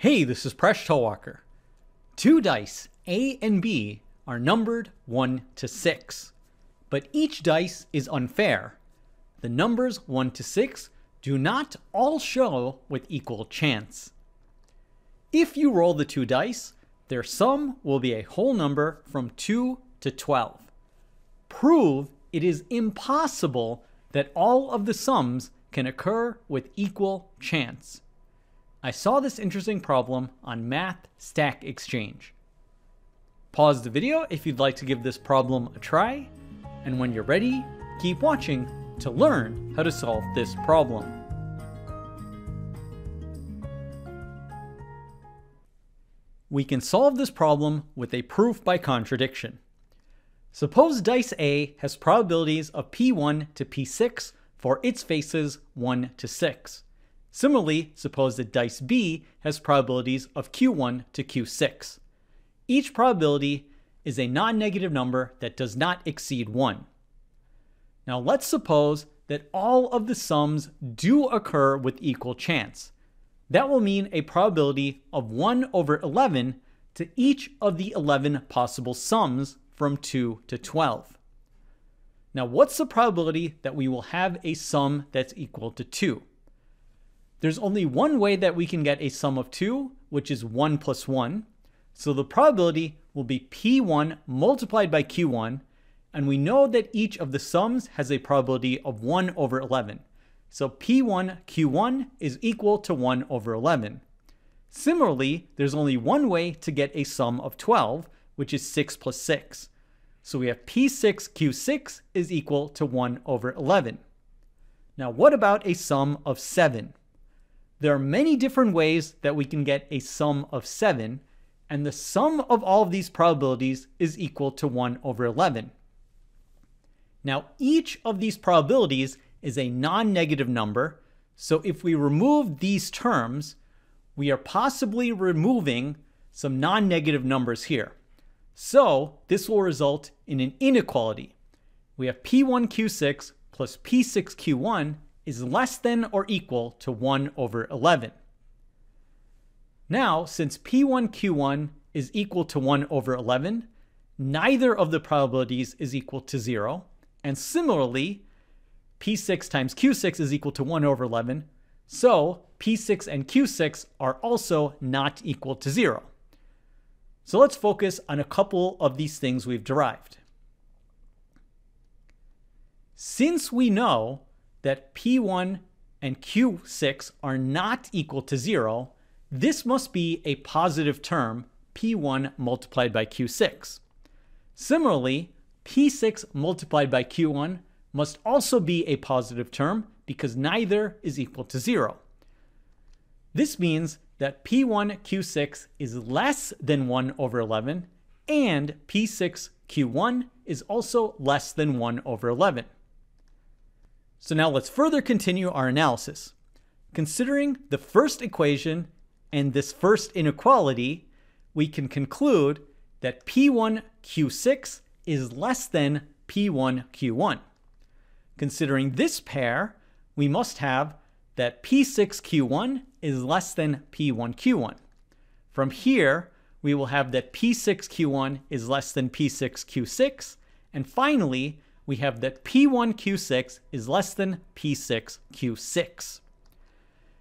Hey, this is Presh Talwalkar. Two dice, A and B, are numbered 1 to 6. But each dice is unfair. The numbers 1 to 6 do not all show with equal chance. If you roll the two dice, their sum will be a whole number from 2 to 12. Prove it is impossible that all of the sums can occur with equal chance. I saw this interesting problem on Math Stack Exchange. Pause the video if you'd like to give this problem a try, and when you're ready, keep watching to learn how to solve this problem. We can solve this problem with a proof by contradiction. Suppose dice A has probabilities of P1 to P6 for its faces 1 to 6. Similarly, suppose that dice B has probabilities of Q1 to Q6. Each probability is a non-negative number that does not exceed 1. Now let's suppose that all of the sums do occur with equal chance. That will mean a probability of 1 over 11 to each of the 11 possible sums from 2 to 12. Now, what's the probability that we will have a sum that's equal to 2? There's only one way that we can get a sum of 2, which is 1 plus 1. So the probability will be P1 multiplied by Q1, and we know that each of the sums has a probability of 1 over 11. So P1 Q1 is equal to 1 over 11. Similarly, there's only one way to get a sum of 12, which is 6 plus 6. So we have P6 Q6 is equal to 1 over 11. Now what about a sum of 7? There are many different ways that we can get a sum of 7, and the sum of all of these probabilities is equal to 1 over 11. Now each of these probabilities is a non-negative number, so if we remove these terms, we are possibly removing some non-negative numbers here. So this will result in an inequality. We have P1Q6 plus P6Q1 is less than or equal to 1 over 11. Now, since P1Q1 is equal to 1 over 11, neither of the probabilities is equal to 0. And similarly, P6 times Q6 is equal to 1 over 11. So P6 and Q6 are also not equal to 0. So let's focus on a couple of these things we've derived. Since we know that P1 and Q6 are not equal to 0, this must be a positive term, P1 multiplied by Q6. Similarly, P6 multiplied by Q1 must also be a positive term because neither is equal to 0. This means that P1Q6 is less than 1 over 11 and P6Q1 is also less than 1 over 11. So now let's further continue our analysis. Considering the first equation and this first inequality, we can conclude that P1Q6 is less than P1Q1. Considering this pair, we must have that P6Q1 is less than P1Q1. From here, we will have that P6Q1 is less than P6Q6. And finally, we have that P1Q6 is less than P6Q6.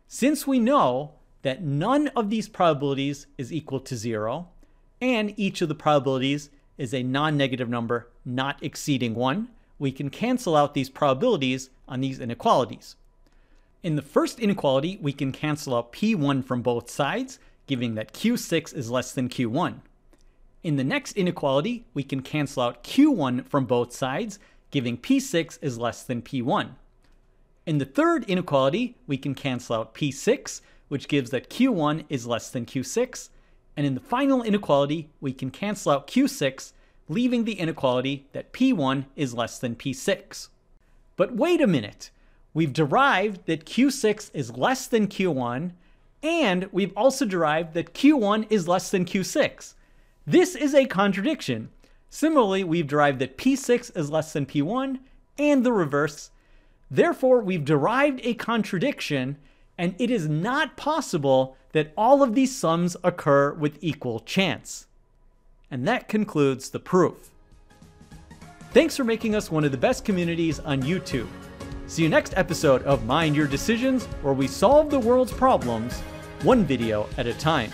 Since we know that none of these probabilities is equal to zero, and each of the probabilities is a non-negative number not exceeding one, we can cancel out these probabilities on these inequalities. In the first inequality, we can cancel out P1 from both sides, giving that Q6 is less than Q1. In the next inequality, we can cancel out Q1 from both sides, giving P6 is less than P1. In the third inequality, we can cancel out P6, which gives that Q1 is less than Q6. And in the final inequality, we can cancel out Q6, leaving the inequality that P1 is less than P6. But wait a minute we've derived that Q6 is less than Q1, and we've also derived that Q1 is less than Q6. This is a contradiction. Similarly, we've derived that P6 is less than P1, and the reverse. Therefore, we've derived a contradiction, and it is not possible that all of these sums occur with equal chance. And that concludes the proof. Thanks for making us one of the best communities on YouTube. See you next episode of Mind Your Decisions, where we solve the world's problems one video at a time.